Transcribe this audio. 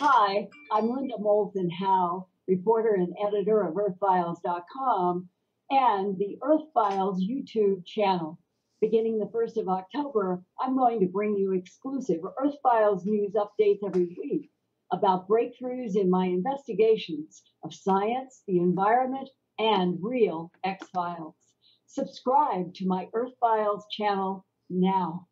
Hi, I'm Linda Moulton Howe, reporter and editor of EarthFiles.com and the Earth Files YouTube channel. Beginning the 1st of October, I'm going to bring you exclusive Earth Files news updates every week about breakthroughs in my investigations of science, the environment, and real X Files. Subscribe to my Earth Files channel now.